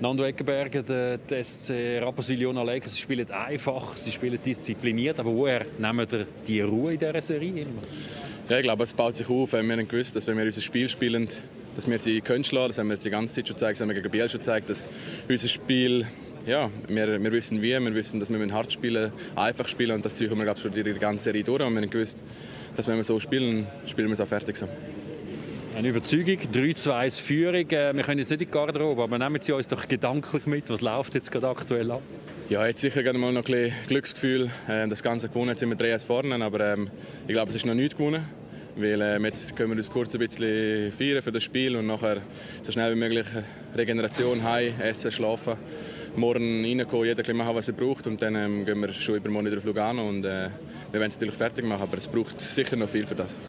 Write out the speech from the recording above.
Nando Eckenberger, der, der SC Rapperswil-Jona Lakers, sie spielen einfach, sie spielen diszipliniert, aber woher nehmen wir die Ruhe in dieser Serie immer? Ja, ich glaube, es baut sich auf. Wir haben gewusst, dass wenn wir unser Spiel spielen, dass wir sie können schlagen. Das haben wir jetzt die ganze Zeit schon gezeigt. Das haben wir gegen Biel schon gezeigt, dass unser Spiel ja, wir, wir wissen wie, wir wissen, dass wir hart spielen, einfach spielen und das ziehen wir glaube schon die, die ganze Serie durch. Und wir haben gewusst, dass wenn wir so spielen, spielen wir es auch fertig so. Eine Überzeugung, 3-2 Führung. Äh, wir können jetzt nicht in die Garderobe, aber nehmen Sie uns doch gedanklich mit. Was läuft jetzt gerade aktuell ab? Ja, jetzt sicher gerne mal noch ein bisschen Glücksgefühl. Äh, das Ganze gewonnen, jetzt sind wir 3 vorne, aber ähm, ich glaube, es ist noch nicht gewonnen. Weil äh, jetzt können wir uns kurz ein bisschen feiern für das Spiel und nachher so schnell wie möglich Regeneration, heim, essen, schlafen. Morgen reinkommen, jeder ein machen, was er braucht und dann ähm, gehen wir schon übermorgen in den Flug an und äh, wir werden es natürlich fertig machen, aber es braucht sicher noch viel für das.